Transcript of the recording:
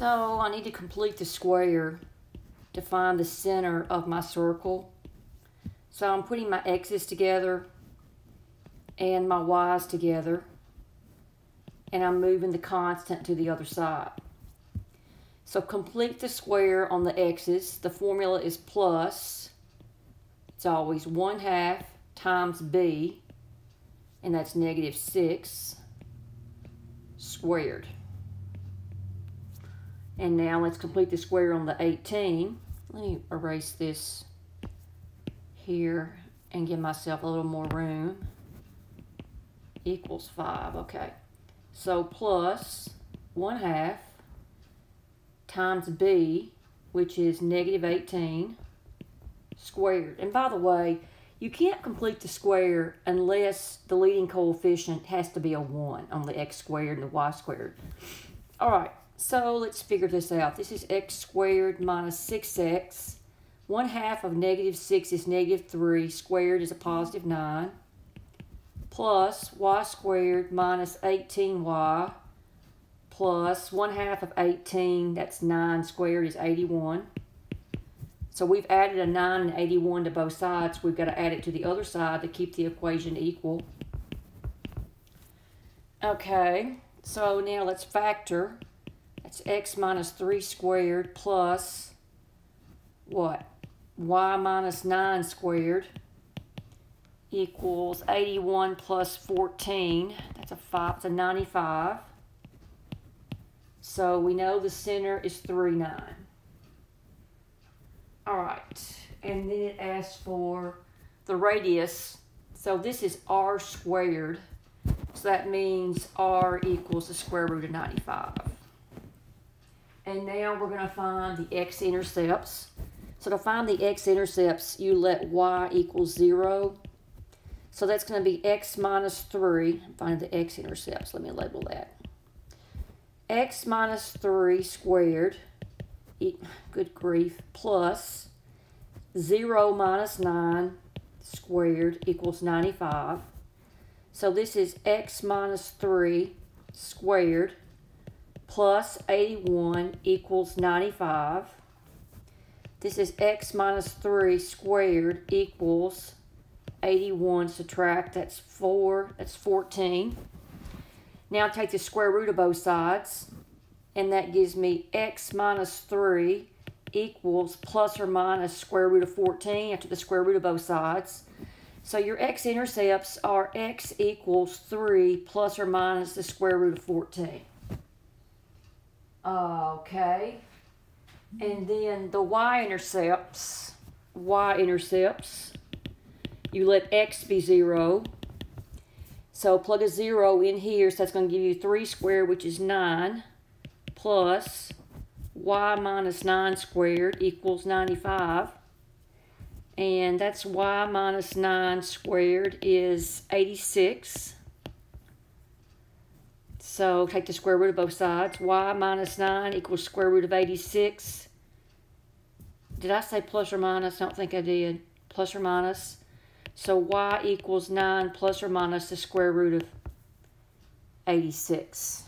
So I need to complete the square to find the center of my circle. So I'm putting my x's together and my y's together and I'm moving the constant to the other side. So complete the square on the x's. The formula is plus, it's always 1 half times b, and that's negative 6 squared. And now let's complete the square on the 18. Let me erase this here and give myself a little more room. Equals 5, okay. So plus 1 half times b, which is negative 18, squared. And by the way, you can't complete the square unless the leading coefficient has to be a 1 on the x squared and the y squared. All right, so let's figure this out. This is x squared minus 6x. 1 half of negative 6 is negative 3. Squared is a positive 9. Plus y squared minus 18y plus 1 half of 18, that's 9 squared is 81. So we've added a 9 and 81 to both sides. We've got to add it to the other side to keep the equation equal. Okay, so now let's factor. That's x minus 3 squared plus what? y minus 9 squared equals 81 plus 14. That's a 5, it's a 95. So we know the center is 3, 9. All right, and then it asks for the radius. So this is r squared. So that means r equals the square root of 95. And now we're going to find the x-intercepts. So to find the x-intercepts, you let y equal 0. So that's going to be x minus 3. Find the x-intercepts. Let me label that. x minus 3 squared, good grief, plus 0 minus 9 squared equals 95. So this is x minus 3 squared plus 81 equals 95. This is x minus 3 squared equals 81. Subtract, that's 4, that's 14. Now take the square root of both sides, and that gives me x minus 3 equals plus or minus square root of 14 after the square root of both sides. So your x-intercepts are x equals 3 plus or minus the square root of 14. Okay. And then the y-intercepts, y-intercepts, you let x be 0. So plug a 0 in here, so that's going to give you 3 squared, which is 9, plus y minus 9 squared equals 95. And that's y minus 9 squared is 86. So take the square root of both sides. y minus 9 equals square root of 86. Did I say plus or minus? I don't think I did. Plus or minus. So y equals 9 plus or minus the square root of 86.